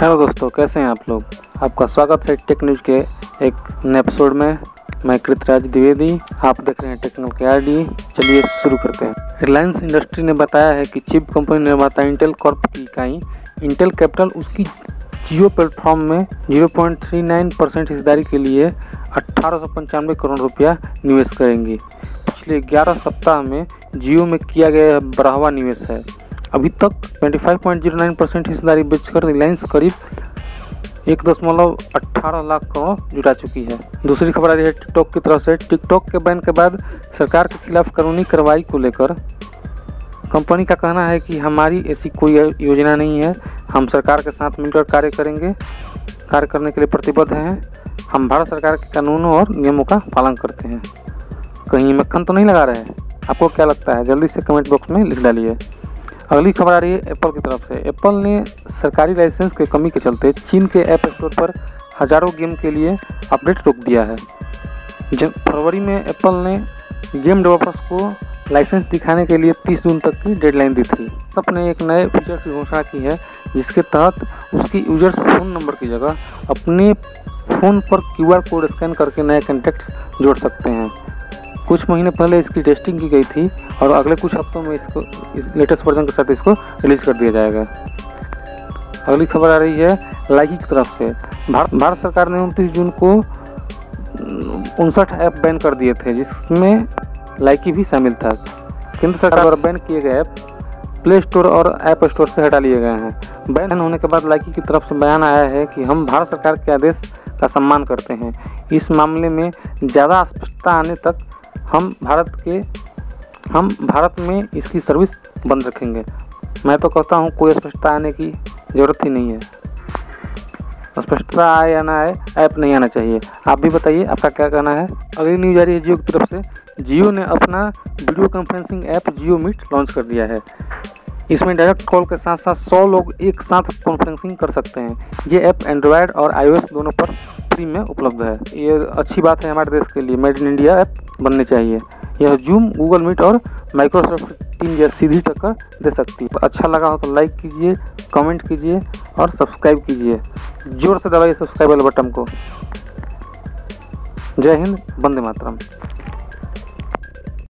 Hello दोस्तों, कैसे हैं आप लोग? आपका स्वागत है टेक न्यूज़ के एक नए एपिसोड में। मैं कृतराज द्विवेदी, आप देख रहे हैं टेक्निकल के आर चलिए शुरू करते हैं। रिलायंस इंडस्ट्री ने बताया है कि चिप कंपनी निर्माता इंटेल कॉर्प की इकाई इंटेल कैपिटल उसकी जियो प्लेटफॉर्म में 0.39 परसेंट हिस्सेदारी के लिए अट्ठारह करोड़ रुपया निवेश करेंगी। पिछले 11 सप्ताह में जियो में किया गया बढ़ावा निवेश है। अभी तक 25.09 परसेंट हिस्सेदारी बेचकर रिलायंस करीब एक दशमलव अट्ठारह लाख करोड़ जुटा चुकी है। दूसरी खबर आ रही है टिकटॉक की तरफ़ से। टिकटॉक के बैन के बाद सरकार के खिलाफ कानूनी कार्रवाई को लेकर कंपनी का कहना है कि हमारी ऐसी कोई योजना नहीं है। हम सरकार के साथ मिलकर कार्य करेंगे। कार्य करने के लिए प्रतिबद्ध हैं। हम भारत सरकार के कानूनों और नियमों का पालन करते हैं। कहीं मक्खन तो नहीं लगा रहे हैं? आपको क्या लगता है? जल्दी से कमेंट बॉक्स में लिख डालिए। अगली खबर आ रही है एप्पल की तरफ़ से। एप्पल ने सरकारी लाइसेंस के कमी के चलते चीन के ऐप स्टोर पर हज़ारों गेम के लिए अपडेट रोक दिया है। फरवरी में एप्पल ने गेम डेवलपर्स को लाइसेंस दिखाने के लिए 30 जून तक की डेडलाइन दी थी सबने एक नए फीचर की घोषणा की है, जिसके तहत उसकी यूज़र्स फ़ोन नंबर की जगह अपने फ़ोन पर क्यूआर कोड स्कैन करके नए कॉन्टैक्ट्स जोड़ सकते हैं। कुछ महीने पहले इसकी टेस्टिंग की गई थी और अगले कुछ हफ्तों में इसको, इस लेटेस्ट वर्जन के साथ इसको रिलीज़ कर दिया जाएगा। अगली खबर आ रही है लाइकी की तरफ़ से। भारत भारत सरकार ने उनतीस जून को उनसठ ऐप बैन कर दिए थे, जिसमें लाइकी भी शामिल था। केंद्र सरकार द्वारा बैन किए गए ऐप प्ले स्टोर और ऐप स्टोर से हटा लिए गए हैं। बैन होने के बाद लाइकी की तरफ़ से बयान आया है कि हम भारत सरकार के आदेश का सम्मान करते हैं। इस मामले में ज़्यादा स्पष्टता आने तक हम भारत के, हम भारत में इसकी सर्विस बंद रखेंगे। मैं तो कहता हूँ, कोई स्पष्टता आने की ज़रूरत ही नहीं है। स्पष्टता आए या ना आए, ऐप नहीं आना चाहिए। आप भी बताइए, आपका क्या कहना है? अगली न्यूज़ आ रही है जियो की तरफ़ से। जियो ने अपना video conferencing app Jio Meet launch कर दिया है। इसमें डायरेक्ट कॉल के साथ साथ 100 लोग एक साथ कॉन्फ्रेंसिंग कर सकते हैं। ये ऐप एंड्रॉयड और आईओएस दोनों पर फ्री में उपलब्ध है। ये अच्छी बात है हमारे देश के लिए। मेड इन इंडिया ऐप बनने चाहिए। यह जूम गूगल मीट और माइक्रोसॉफ्ट टीम या सीधी टक्कर दे सकती है। अच्छा लगा हो तो लाइक कीजिए कमेंट कीजिए और सब्सक्राइब कीजिए। ज़ोर से दबाइए सब्सक्राइब वाले बटन को। जय हिंद, वंदे मातरम।